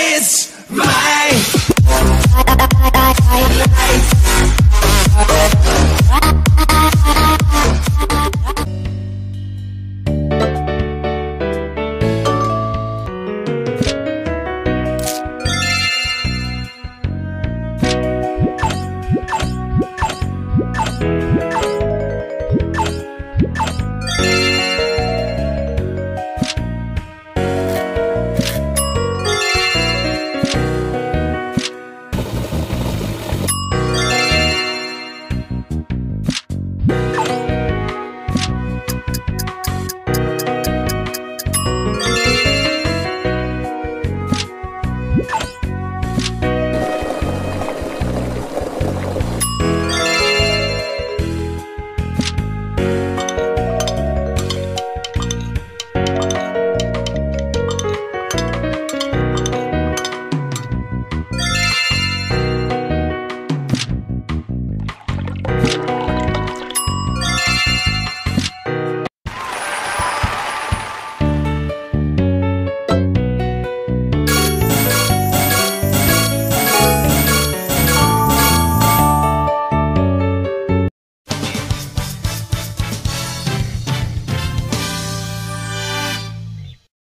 It's my